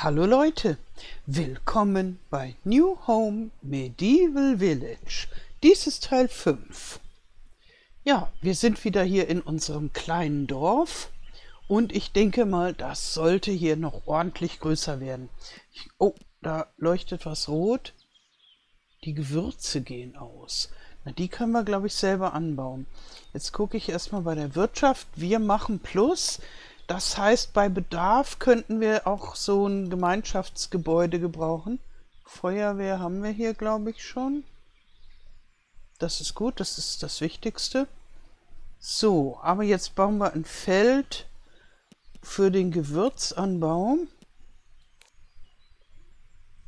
Hallo Leute, willkommen bei New Home Medieval Village. Dies ist Teil 5. Ja, wir sind wieder hier in unserem kleinen Dorf und ich denke mal, das sollte hier noch ordentlich größer werden. Ich, oh, da leuchtet was rot. Die Gewürze gehen aus. Na, die können wir, glaube ich, selber anbauen. Jetzt gucke ich erstmal bei der Wirtschaft. Wir machen Plus. Das heißt, bei Bedarf könnten wir auch so ein Gemeinschaftsgebäude gebrauchen. Feuerwehr haben wir hier, glaube ich, schon. Das ist gut, das ist das Wichtigste. So, aber jetzt bauen wir ein Feld für den Gewürzanbau.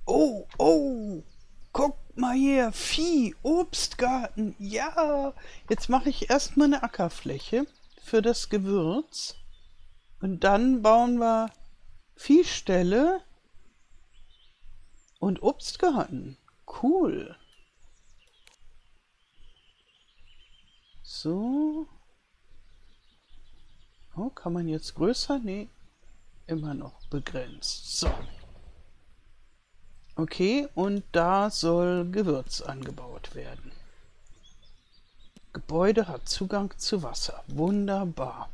Oh, oh, guck mal hier, Vieh, Obstgarten, ja. Jetzt mache ich erstmal eine Ackerfläche für das Gewürz. Und dann bauen wir Viehställe und Obstgarten. Cool. So. Oh, kann man jetzt größer? Nee, immer noch begrenzt. So. Okay, und da soll Gewürz angebaut werden. Gebäude hat Zugang zu Wasser. Wunderbar.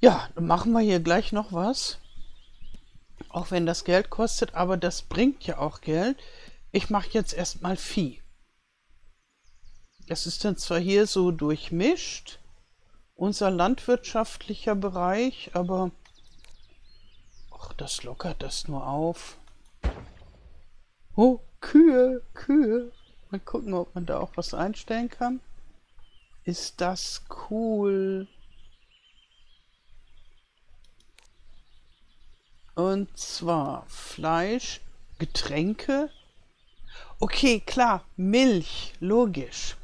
Ja, dann machen wir hier gleich noch was. Auch wenn das Geld kostet, aber das bringt ja auch Geld. Ich mache jetzt erstmal Vieh. Das ist dann zwar hier so durchmischt, unser landwirtschaftlicher Bereich, aber ach, das lockert das nur auf. Oh, Kühe, Kühe. Mal gucken, ob man da auch was einstellen kann. Ist das cool. Und zwar Fleisch, Getränke. Okay, klar, Milch, logisch.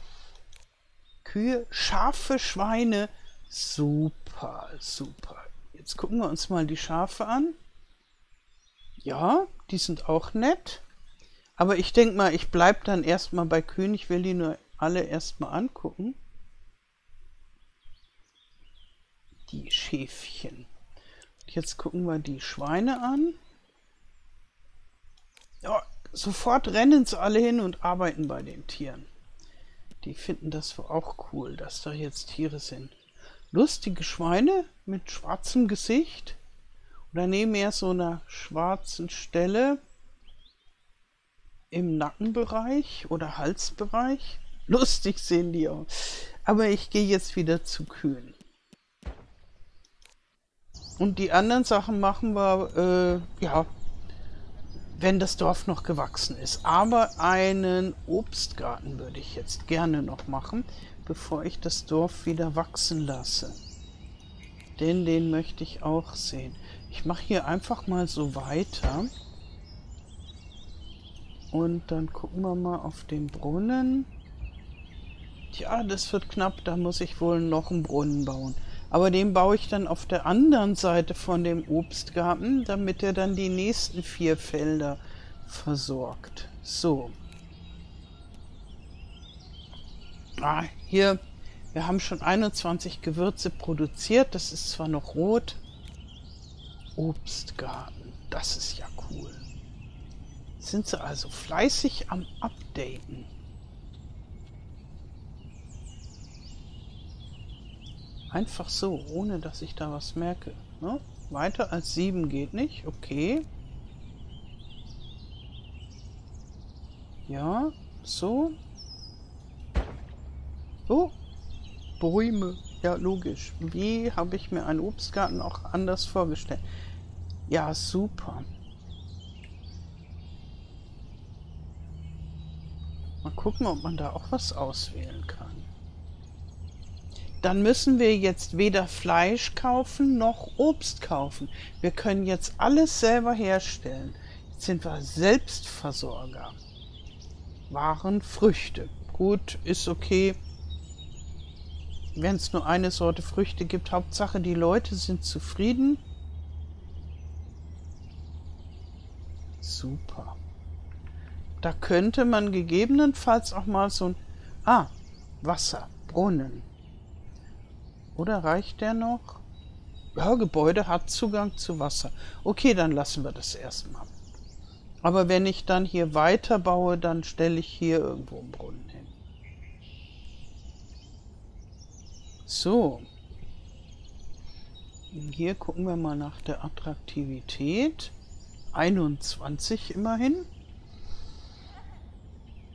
Kühe, Schafe, Schweine. Super, super. Jetzt gucken wir uns mal die Schafe an. Ja, die sind auch nett. Aber ich denke mal, ich bleibe dann erstmal bei Kühen. Ich will die nur alle erstmal angucken. Die Schäfchen. Jetzt gucken wir die Schweine an. Ja, sofort rennen sie alle hin und arbeiten bei den Tieren. Die finden das auch cool, dass da jetzt Tiere sind. Lustige Schweine mit schwarzem Gesicht. Oder neben mehr so einer schwarzen Stelle im Nackenbereich oder Halsbereich. Lustig sehen die aus. Aber ich gehe jetzt wieder zu Kühen. Und die anderen Sachen machen wir, äh, ja, wenn das Dorf noch gewachsen ist. Aber einen Obstgarten würde ich jetzt gerne noch machen, bevor ich das Dorf wieder wachsen lasse. Denn den möchte ich auch sehen. Ich mache hier einfach mal so weiter. Und dann gucken wir mal auf den Brunnen. Tja, das wird knapp, da muss ich wohl noch einen Brunnen bauen. Aber den baue ich dann auf der anderen Seite von dem Obstgarten, damit er dann die nächsten vier Felder versorgt. So. Ah, hier, wir haben schon 21 Gewürze produziert. Das ist zwar noch rot. Obstgarten, das ist ja cool. Sind sie also fleißig am Updaten. Einfach so, ohne dass ich da was merke. Ne? Weiter als 7 geht nicht. Okay. Ja, so. Oh, Bäume. Ja, logisch. Wie habe ich mir einen Obstgarten auch anders vorgestellt? Ja, super. Mal gucken, ob man da auch was auswählen kann dann müssen wir jetzt weder Fleisch kaufen noch Obst kaufen. Wir können jetzt alles selber herstellen. Jetzt sind wir Selbstversorger. Waren Früchte. Gut, ist okay. Wenn es nur eine Sorte Früchte gibt, Hauptsache die Leute sind zufrieden. Super. Da könnte man gegebenenfalls auch mal so ein... Ah, Wasser, Brunnen. Oder reicht der noch? ja, Gebäude hat Zugang zu Wasser. Okay, dann lassen wir das erstmal. Aber wenn ich dann hier weiterbaue, dann stelle ich hier irgendwo einen Brunnen hin. So. Hier gucken wir mal nach der Attraktivität. 21 immerhin.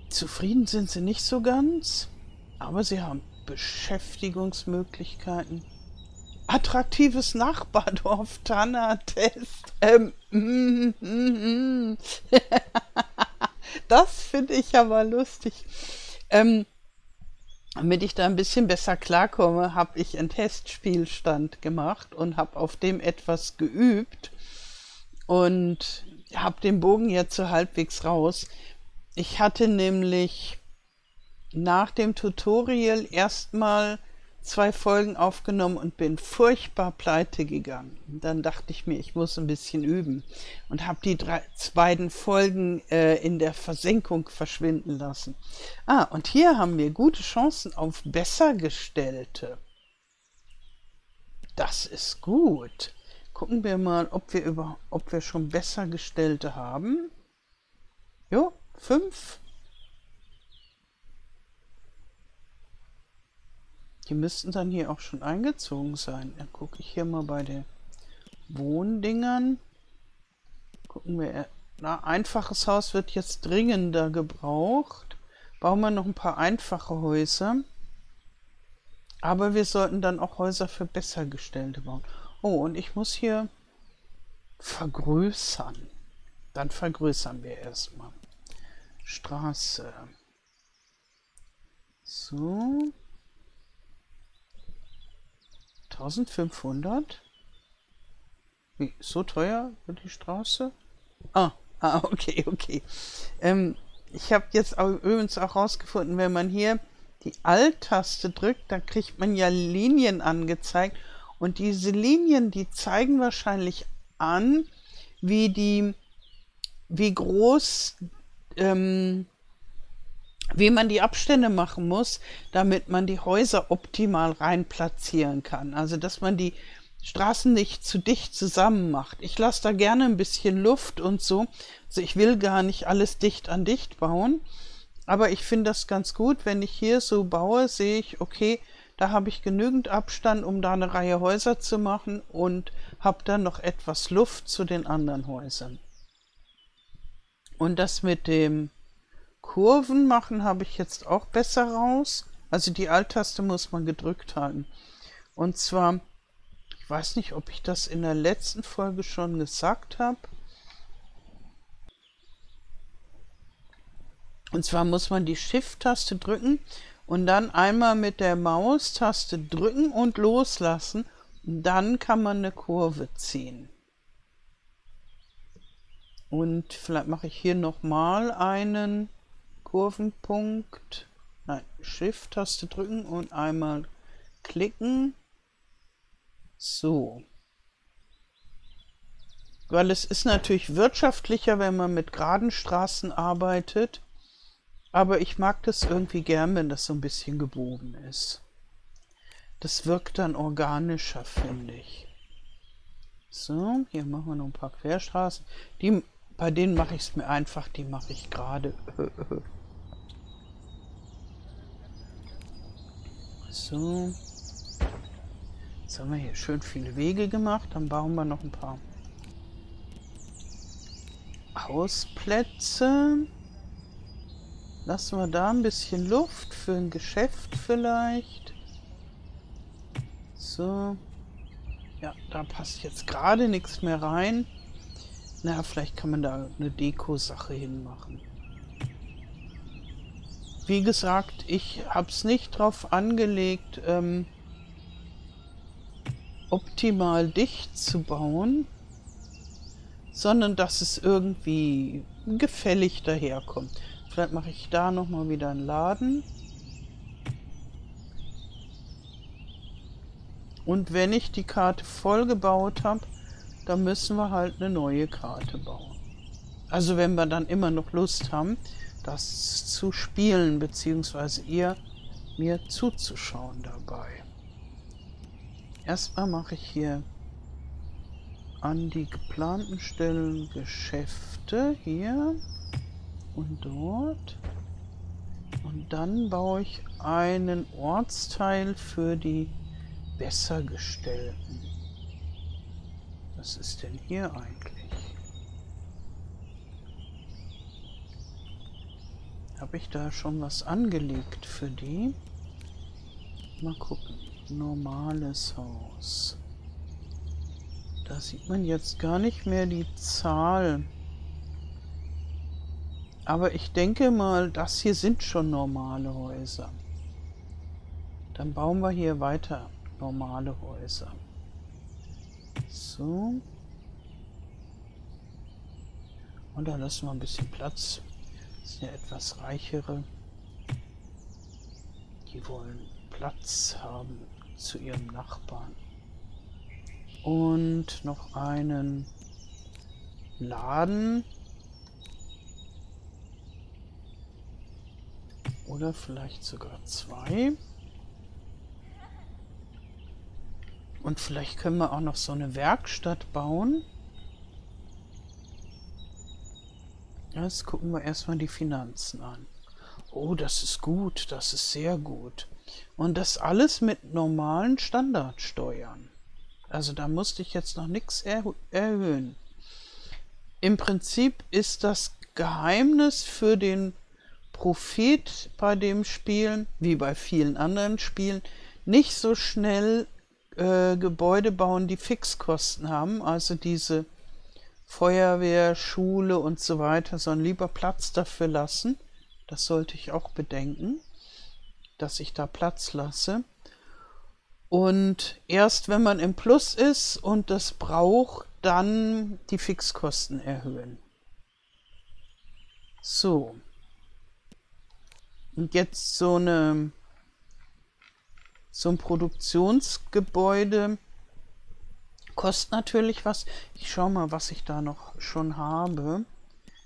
Zufrieden sind sie nicht so ganz, aber sie haben Beschäftigungsmöglichkeiten. Attraktives Nachbardorf, Tanner-Test. Ähm, mm, mm, mm. das finde ich aber lustig. Ähm, damit ich da ein bisschen besser klarkomme, habe ich einen Testspielstand gemacht und habe auf dem etwas geübt und habe den Bogen jetzt so halbwegs raus. Ich hatte nämlich nach dem Tutorial erstmal zwei Folgen aufgenommen und bin furchtbar pleite gegangen. Dann dachte ich mir, ich muss ein bisschen üben und habe die drei, beiden Folgen äh, in der Versenkung verschwinden lassen. Ah, und hier haben wir gute Chancen auf Bessergestellte. Das ist gut. Gucken wir mal, ob wir über, ob wir schon Bessergestellte haben. Jo, fünf. Die müssten dann hier auch schon eingezogen sein. Dann gucke ich hier mal bei den Wohndingern. Gucken wir. Na, einfaches Haus wird jetzt dringender gebraucht. Bauen wir noch ein paar einfache Häuser. Aber wir sollten dann auch Häuser für Bessergestellte bauen. Oh, und ich muss hier vergrößern. Dann vergrößern wir erstmal. Straße. So. 1500? Wie, so teuer wird die Straße? Ah, ah okay, okay. Ähm, ich habe jetzt auch, übrigens auch rausgefunden, wenn man hier die Alt-Taste drückt, dann kriegt man ja Linien angezeigt. Und diese Linien, die zeigen wahrscheinlich an, wie die, wie groß ähm, wie man die Abstände machen muss, damit man die Häuser optimal rein platzieren kann. Also dass man die Straßen nicht zu dicht zusammen macht. Ich lasse da gerne ein bisschen Luft und so. Also ich will gar nicht alles dicht an dicht bauen. Aber ich finde das ganz gut, wenn ich hier so baue, sehe ich, okay, da habe ich genügend Abstand, um da eine Reihe Häuser zu machen und habe dann noch etwas Luft zu den anderen Häusern. Und das mit dem Kurven machen habe ich jetzt auch besser raus. Also die Alt-Taste muss man gedrückt halten. Und zwar, ich weiß nicht, ob ich das in der letzten Folge schon gesagt habe. Und zwar muss man die Shift-Taste drücken und dann einmal mit der Maustaste drücken und loslassen. Und dann kann man eine Kurve ziehen. Und vielleicht mache ich hier nochmal einen Kurvenpunkt, nein, Shift-Taste drücken und einmal klicken. So. Weil es ist natürlich wirtschaftlicher, wenn man mit geraden Straßen arbeitet. Aber ich mag das irgendwie gern, wenn das so ein bisschen gebogen ist. Das wirkt dann organischer, finde ich. So, hier machen wir noch ein paar Querstraßen. Die, bei denen mache ich es mir einfach, die mache ich gerade. So. Jetzt haben wir hier schön viele Wege gemacht. Dann bauen wir noch ein paar Hausplätze. Lassen wir da ein bisschen Luft für ein Geschäft vielleicht. So. Ja, da passt jetzt gerade nichts mehr rein. Na, vielleicht kann man da eine Deko-Sache hinmachen. Wie gesagt, ich habe es nicht drauf angelegt, ähm, optimal dicht zu bauen, sondern dass es irgendwie gefällig daherkommt. Vielleicht mache ich da nochmal wieder einen Laden. Und wenn ich die Karte voll gebaut habe, dann müssen wir halt eine neue Karte bauen. Also wenn wir dann immer noch Lust haben, das zu spielen, beziehungsweise ihr mir zuzuschauen dabei. Erstmal mache ich hier an die geplanten Stellen Geschäfte hier und dort. Und dann baue ich einen Ortsteil für die Bessergestellten. Was ist denn hier eigentlich? Habe ich da schon was angelegt für die? Mal gucken. Normales Haus. Da sieht man jetzt gar nicht mehr die Zahl. Aber ich denke mal, das hier sind schon normale Häuser. Dann bauen wir hier weiter normale Häuser. So. Und da lassen wir ein bisschen Platz ja etwas reichere. Die wollen Platz haben zu ihrem Nachbarn. Und noch einen Laden. Oder vielleicht sogar zwei. Und vielleicht können wir auch noch so eine Werkstatt bauen. Jetzt gucken wir erstmal die Finanzen an. Oh, das ist gut, das ist sehr gut. Und das alles mit normalen Standardsteuern. Also da musste ich jetzt noch nichts er erhöhen. Im Prinzip ist das Geheimnis für den Profit bei dem Spiel, wie bei vielen anderen Spielen, nicht so schnell äh, Gebäude bauen, die Fixkosten haben, also diese Feuerwehr, Schule und so weiter, sondern lieber Platz dafür lassen. Das sollte ich auch bedenken, dass ich da Platz lasse. Und erst wenn man im Plus ist und das braucht, dann die Fixkosten erhöhen. So. Und jetzt so eine so ein Produktionsgebäude Kostet natürlich was. Ich schau mal, was ich da noch schon habe.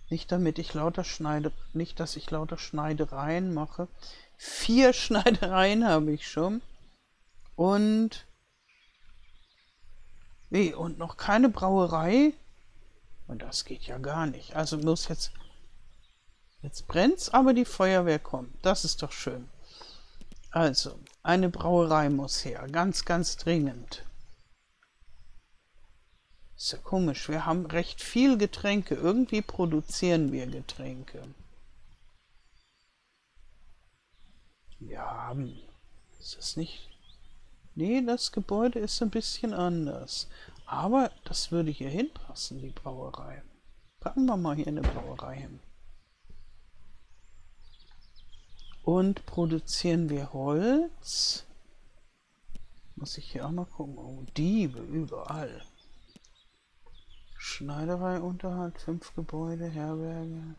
Nicht damit ich lauter schneide, nicht, dass ich lauter Schneidereien mache. Vier Schneidereien habe ich schon. Und nee, und noch keine Brauerei. Und das geht ja gar nicht. Also muss jetzt jetzt brennt's, aber die Feuerwehr kommt. Das ist doch schön. Also, eine Brauerei muss her, ganz ganz dringend. Ist ja komisch. Wir haben recht viel Getränke. Irgendwie produzieren wir Getränke. Wir haben. Ist das nicht. Nee, das Gebäude ist ein bisschen anders. Aber das würde hier hinpassen, die Brauerei. Packen wir mal hier eine Brauerei hin. Und produzieren wir Holz. Muss ich hier auch mal gucken. Oh, Diebe überall. Schneiderei unterhalb, fünf Gebäude, Herberge.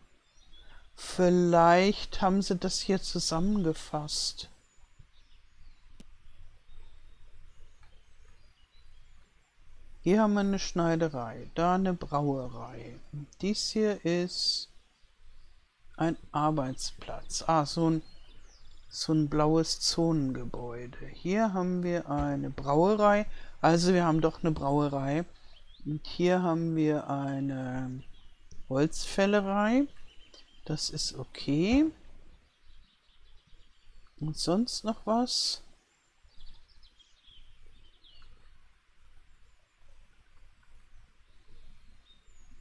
Vielleicht haben sie das hier zusammengefasst. Hier haben wir eine Schneiderei, da eine Brauerei. Dies hier ist ein Arbeitsplatz. Ah, so ein, so ein blaues Zonengebäude. Hier haben wir eine Brauerei. Also wir haben doch eine Brauerei. Und hier haben wir eine Holzfällerei. Das ist okay. Und sonst noch was?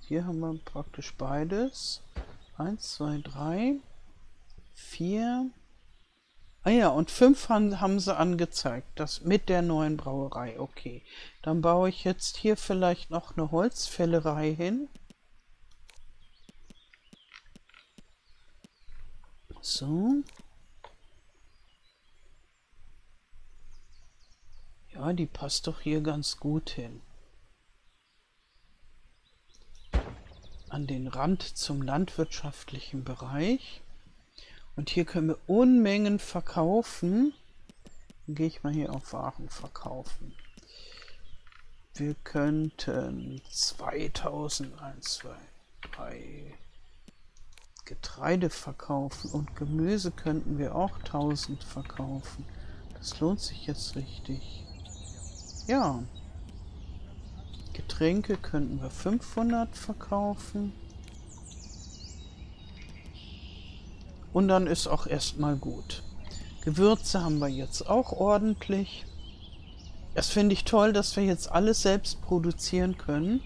Hier haben wir praktisch beides. Eins, zwei, drei, vier, Ah ja, und fünf haben, haben sie angezeigt, das mit der neuen Brauerei. Okay, dann baue ich jetzt hier vielleicht noch eine Holzfällerei hin. So. Ja, die passt doch hier ganz gut hin. An den Rand zum landwirtschaftlichen Bereich. Und hier können wir Unmengen verkaufen. Dann gehe ich mal hier auf Waren verkaufen. Wir könnten 2000, 1, 2, 3 Getreide verkaufen und Gemüse könnten wir auch 1000 verkaufen. Das lohnt sich jetzt richtig. Ja. Getränke könnten wir 500 verkaufen. Und dann ist auch erstmal gut. Gewürze haben wir jetzt auch ordentlich. Das finde ich toll, dass wir jetzt alles selbst produzieren können.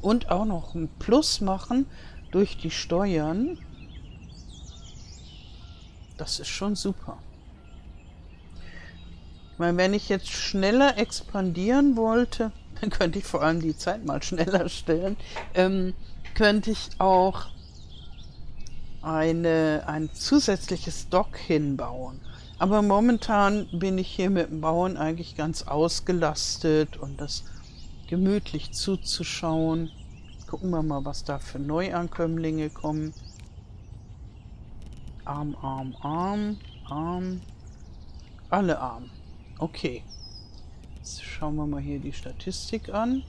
Und auch noch ein Plus machen durch die Steuern. Das ist schon super. Ich meine, wenn ich jetzt schneller expandieren wollte, dann könnte ich vor allem die Zeit mal schneller stellen, ähm, könnte ich auch eine, ein zusätzliches Dock hinbauen. Aber momentan bin ich hier mit dem Bauen eigentlich ganz ausgelastet und das gemütlich zuzuschauen. Gucken wir mal, was da für Neuankömmlinge kommen. Arm, Arm, Arm, Arm. Alle arm. Okay. Jetzt schauen wir mal hier die Statistik an.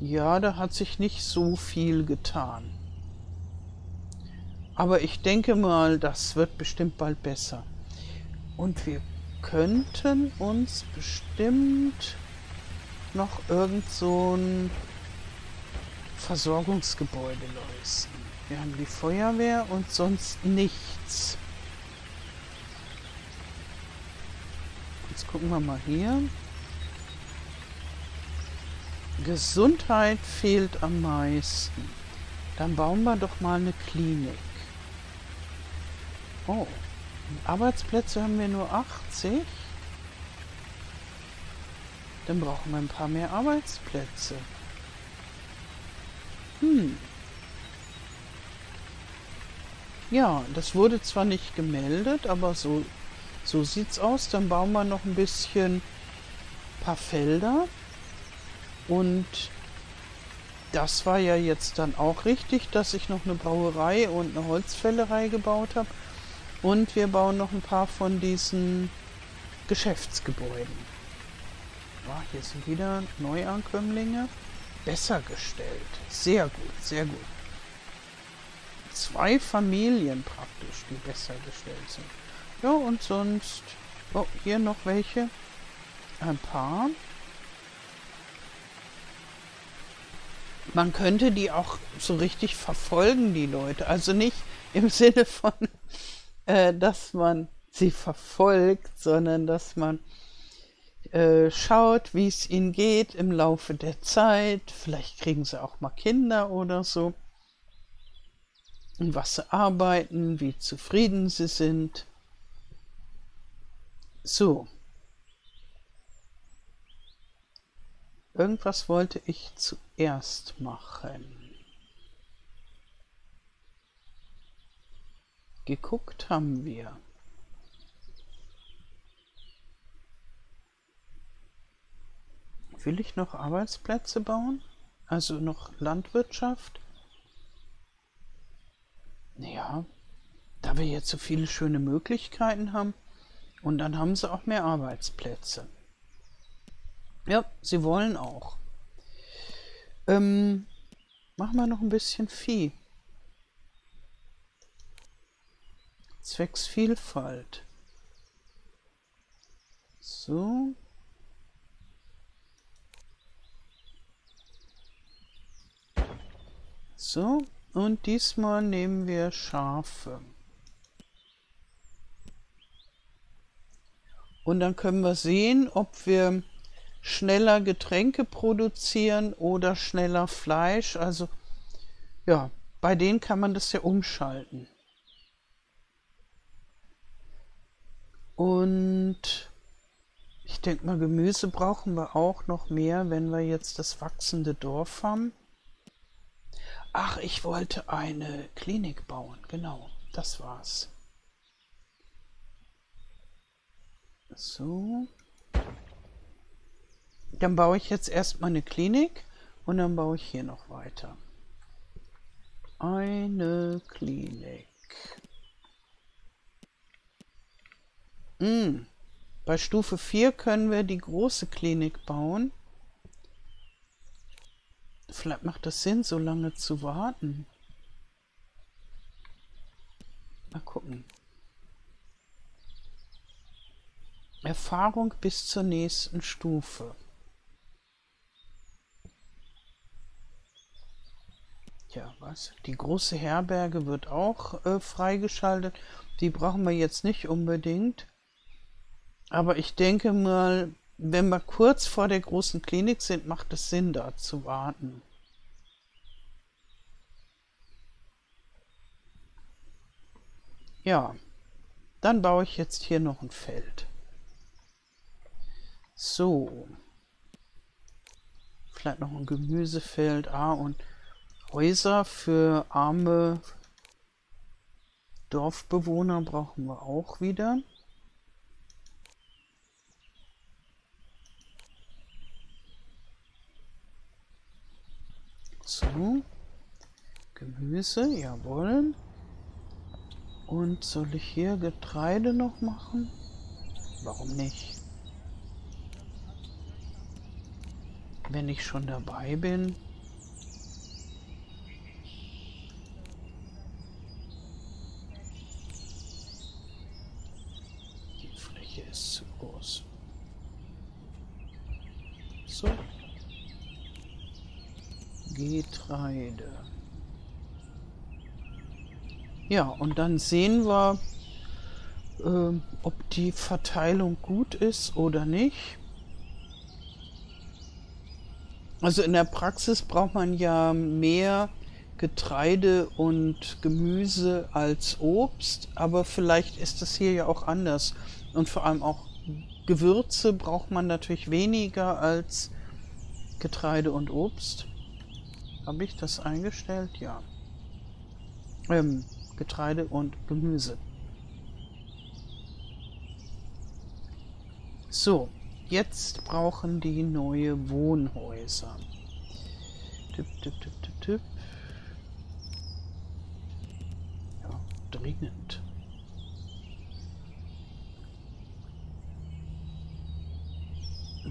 Ja, da hat sich nicht so viel getan. Aber ich denke mal, das wird bestimmt bald besser. Und wir könnten uns bestimmt noch irgend so ein Versorgungsgebäude leisten. Wir haben die Feuerwehr und sonst nichts. Jetzt gucken wir mal hier. Gesundheit fehlt am meisten. Dann bauen wir doch mal eine Klinik. Oh, Arbeitsplätze haben wir nur 80. Dann brauchen wir ein paar mehr Arbeitsplätze. Hm. Ja, das wurde zwar nicht gemeldet, aber so, so sieht's aus. Dann bauen wir noch ein bisschen paar Felder. Und das war ja jetzt dann auch richtig, dass ich noch eine Brauerei und eine Holzfällerei gebaut habe. Und wir bauen noch ein paar von diesen Geschäftsgebäuden. Ja, hier sind wieder Neuankömmlinge. Besser gestellt. Sehr gut, sehr gut. Zwei Familien praktisch, die besser gestellt sind. Ja, und sonst... Oh, hier noch welche. Ein paar. Man könnte die auch so richtig verfolgen, die Leute. Also nicht im Sinne von äh, dass man sie verfolgt, sondern dass man äh, schaut, wie es ihnen geht im Laufe der Zeit. Vielleicht kriegen sie auch mal Kinder oder so. Und was sie arbeiten, wie zufrieden sie sind. So. Irgendwas wollte ich zuerst machen. Geguckt haben wir. Will ich noch Arbeitsplätze bauen? Also noch Landwirtschaft? Ja, da wir jetzt so viele schöne Möglichkeiten haben. Und dann haben sie auch mehr Arbeitsplätze. Ja, sie wollen auch. Ähm, machen wir noch ein bisschen Vieh. zwecks Vielfalt. So. So, und diesmal nehmen wir Schafe. Und dann können wir sehen, ob wir schneller Getränke produzieren oder schneller Fleisch. Also ja, bei denen kann man das ja umschalten. Und ich denke mal, Gemüse brauchen wir auch noch mehr, wenn wir jetzt das wachsende Dorf haben. Ach, ich wollte eine Klinik bauen. Genau, das war's. So. Dann baue ich jetzt erstmal eine Klinik und dann baue ich hier noch weiter. Eine Klinik. Mm. Bei Stufe 4 können wir die große Klinik bauen. Vielleicht macht das Sinn, so lange zu warten. Mal gucken. Erfahrung bis zur nächsten Stufe. Ja, was? Die große Herberge wird auch äh, freigeschaltet. Die brauchen wir jetzt nicht unbedingt. Aber ich denke mal, wenn wir kurz vor der großen Klinik sind, macht es Sinn, da zu warten. Ja, dann baue ich jetzt hier noch ein Feld. So. Vielleicht noch ein Gemüsefeld. Ah, und Häuser für arme Dorfbewohner brauchen wir auch wieder. So. Gemüse, jawohl. Und soll ich hier Getreide noch machen? Warum nicht? Wenn ich schon dabei bin. Die Fläche ist zu groß. So. Getreide. Ja, und dann sehen wir, äh, ob die Verteilung gut ist oder nicht. Also in der Praxis braucht man ja mehr Getreide und Gemüse als Obst, aber vielleicht ist das hier ja auch anders. Und vor allem auch Gewürze braucht man natürlich weniger als Getreide und Obst. Habe ich das eingestellt? Ja. Ähm, Getreide und Gemüse. So, Jetzt brauchen die neue Wohnhäuser. Tipp, tipp, tipp, tipp, tipp. Ja, dringend.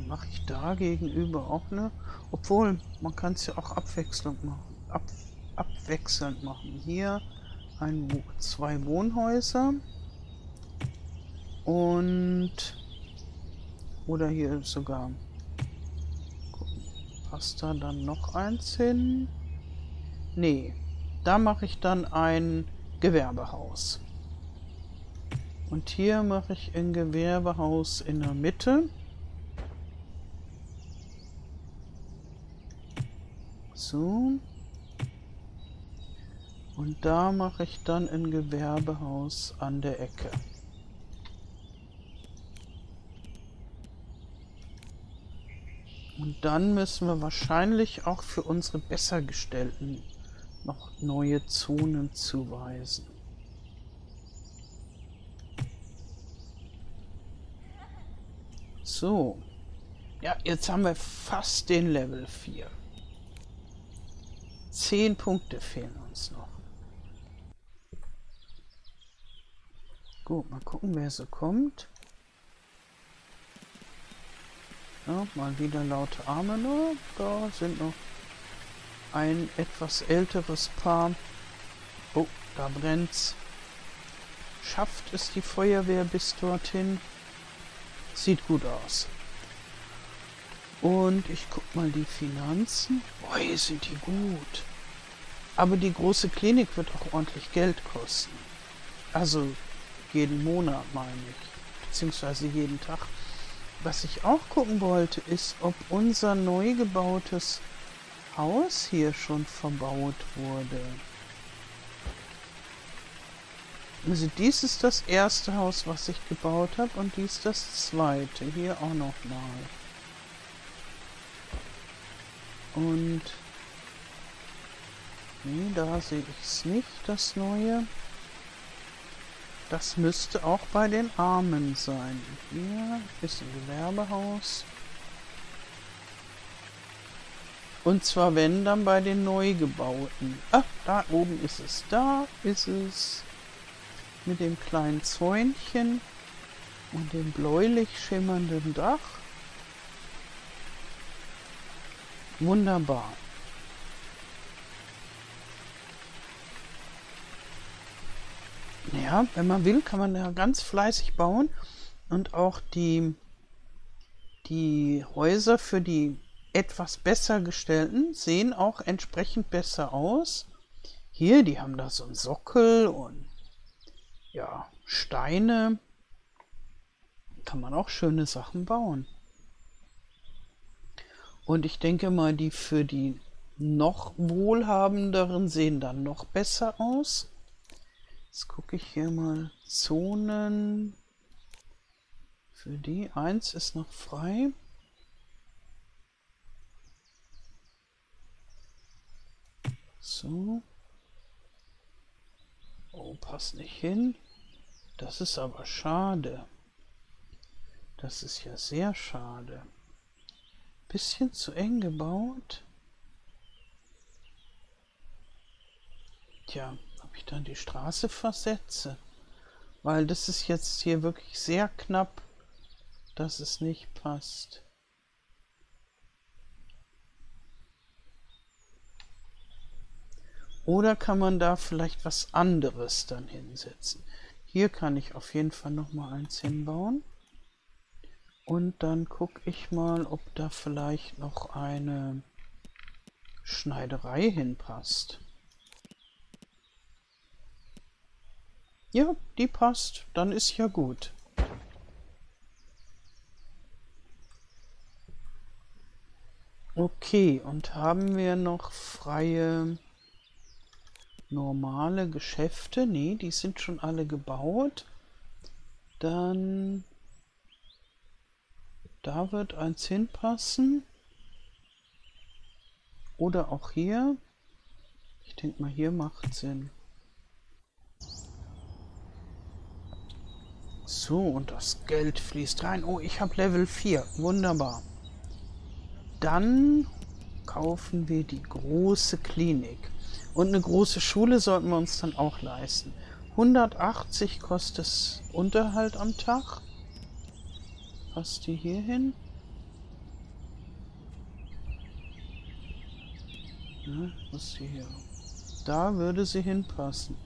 Mache ich da gegenüber auch eine? Obwohl, man kann es ja auch abwechselnd machen. Ab, abwechselnd machen. Hier ein, zwei Wohnhäuser. Und oder hier sogar. Passt da dann noch eins hin? Nee. Da mache ich dann ein Gewerbehaus. Und hier mache ich ein Gewerbehaus in der Mitte. So. Und da mache ich dann ein Gewerbehaus an der Ecke. Und dann müssen wir wahrscheinlich auch für unsere Bessergestellten noch neue Zonen zuweisen. So. Ja, jetzt haben wir fast den Level 4. Zehn Punkte fehlen uns noch. Gut, mal gucken, wer so kommt. Ja, mal wieder laute Arme nur. Da sind noch ein etwas älteres Paar. Oh, da brennt's. Schafft es die Feuerwehr bis dorthin? Sieht gut aus. Und ich guck mal die Finanzen. Oi, sind die gut. Aber die große Klinik wird auch ordentlich Geld kosten. Also jeden Monat meine ich. Beziehungsweise jeden Tag. Was ich auch gucken wollte, ist, ob unser neu gebautes Haus hier schon verbaut wurde. Also dies ist das erste Haus, was ich gebaut habe und dies das zweite. Hier auch noch mal. Und nee, da sehe ich es nicht, das neue. Das müsste auch bei den Armen sein. Hier ist ein Gewerbehaus. Und zwar wenn dann bei den Neugebauten. Ach, da oben ist es. Da ist es. Mit dem kleinen Zäunchen und dem bläulich schimmernden Dach. Wunderbar. Ja, wenn man will, kann man da ganz fleißig bauen. und auch die, die Häuser für die etwas besser gestellten sehen auch entsprechend besser aus. Hier, die haben da so einen Sockel und ja, Steine. Kann man auch schöne Sachen bauen. Und ich denke mal, die für die noch wohlhabenderen sehen dann noch besser aus. Jetzt gucke ich hier mal Zonen. Für die eins ist noch frei. So. Oh, passt nicht hin. Das ist aber schade. Das ist ja sehr schade. Bisschen zu eng gebaut. Tja, ob ich dann die Straße versetze. Weil das ist jetzt hier wirklich sehr knapp, dass es nicht passt. Oder kann man da vielleicht was anderes dann hinsetzen? Hier kann ich auf jeden Fall noch mal eins hinbauen. Und dann gucke ich mal, ob da vielleicht noch eine Schneiderei hinpasst. Ja, die passt. Dann ist ja gut. Okay, und haben wir noch freie normale Geschäfte? Nee, die sind schon alle gebaut. Dann da wird eins hinpassen. Oder auch hier. Ich denke mal, hier macht Sinn. So, und das Geld fließt rein. Oh, ich habe Level 4. Wunderbar. Dann kaufen wir die große Klinik. Und eine große Schule sollten wir uns dann auch leisten. 180 kostet es Unterhalt am Tag. Passt die hier hin? Ja, was die hier? Da würde sie hinpassen.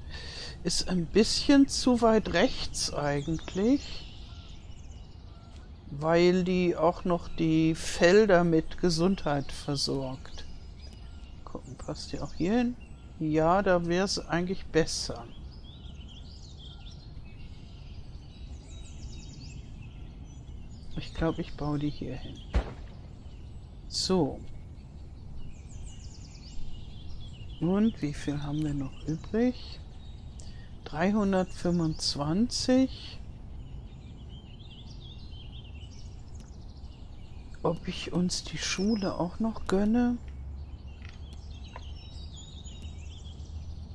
Ist ein bisschen zu weit rechts eigentlich. Weil die auch noch die Felder mit Gesundheit versorgt. Gucken, passt die auch hier hin? Ja, da wäre es eigentlich besser. Ich glaube, ich baue die hier hin. So. Und wie viel haben wir noch übrig? 325. Ob ich uns die Schule auch noch gönne?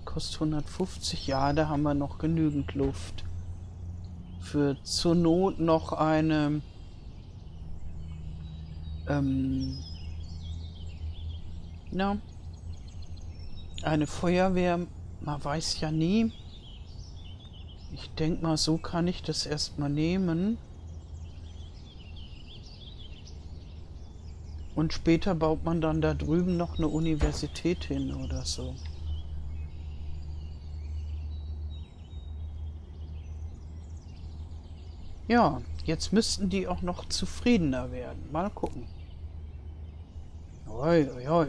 Kostet 150. Ja, da haben wir noch genügend Luft. Für zur Not noch eine... Ähm, na, eine Feuerwehr, man weiß ja nie. Ich denke mal, so kann ich das erstmal nehmen. Und später baut man dann da drüben noch eine Universität hin oder so. Ja, jetzt müssten die auch noch zufriedener werden. Mal gucken. Oi, oi, oi.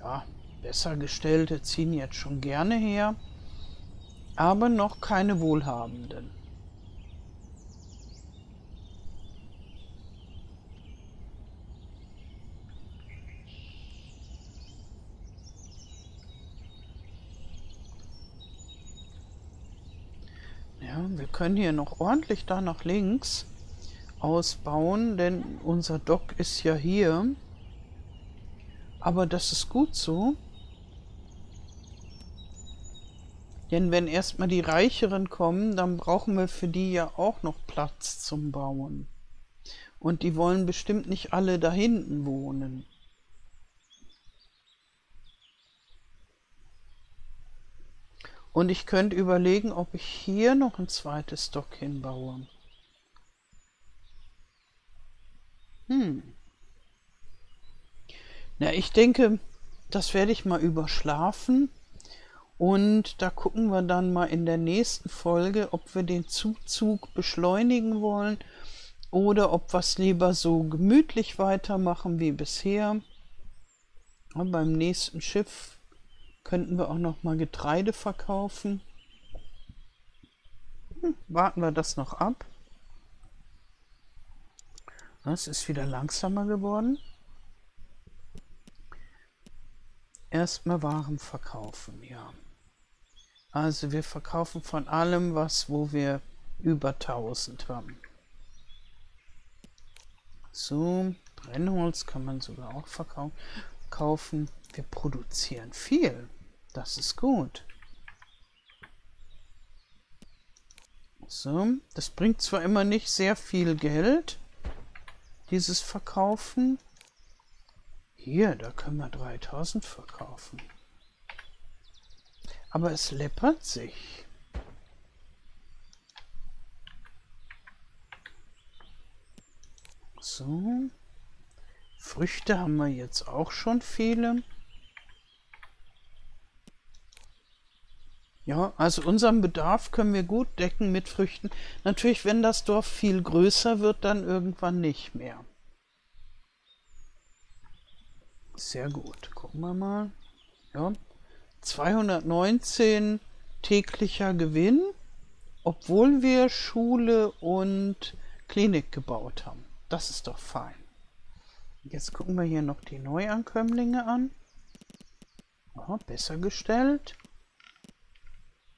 Ja, besser gestellte ziehen jetzt schon gerne her aber noch keine Wohlhabenden. Ja, wir können hier noch ordentlich da nach links ausbauen, denn unser Dock ist ja hier. Aber das ist gut so. Denn wenn erstmal die Reicheren kommen, dann brauchen wir für die ja auch noch Platz zum Bauen. Und die wollen bestimmt nicht alle da hinten wohnen. Und ich könnte überlegen, ob ich hier noch ein zweites Dock hinbaue. Hm. Na, ich denke, das werde ich mal überschlafen Und da gucken wir dann mal in der nächsten Folge, ob wir den Zuzug beschleunigen wollen oder ob wir es lieber so gemütlich weitermachen wie bisher. Und beim nächsten Schiff könnten wir auch noch mal Getreide verkaufen. Hm, warten wir das noch ab. Das ist wieder langsamer geworden. Erstmal Waren verkaufen, ja. Also wir verkaufen von allem was, wo wir über 1000 haben. So, Brennholz kann man sogar auch verkaufen. Wir produzieren viel. Das ist gut. So, das bringt zwar immer nicht sehr viel Geld, dieses Verkaufen. Hier, da können wir 3000 verkaufen. Aber es läppert sich. So. Früchte haben wir jetzt auch schon viele. Ja, also unseren Bedarf können wir gut decken mit Früchten. Natürlich, wenn das Dorf viel größer wird, dann irgendwann nicht mehr. Sehr gut. Gucken wir mal. Ja. 219 täglicher Gewinn, obwohl wir Schule und Klinik gebaut haben. Das ist doch fein. Jetzt gucken wir hier noch die Neuankömmlinge an. Oh, besser gestellt.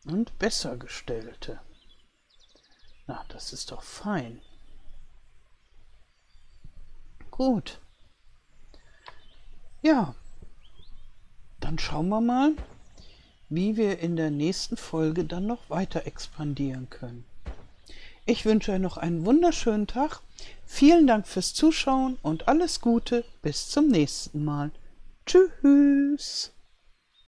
Und besser gestellte. Na, das ist doch fein. Gut. Ja. Dann schauen wir mal, wie wir in der nächsten Folge dann noch weiter expandieren können. Ich wünsche euch noch einen wunderschönen Tag. Vielen Dank fürs Zuschauen und alles Gute. Bis zum nächsten Mal. Tschüss.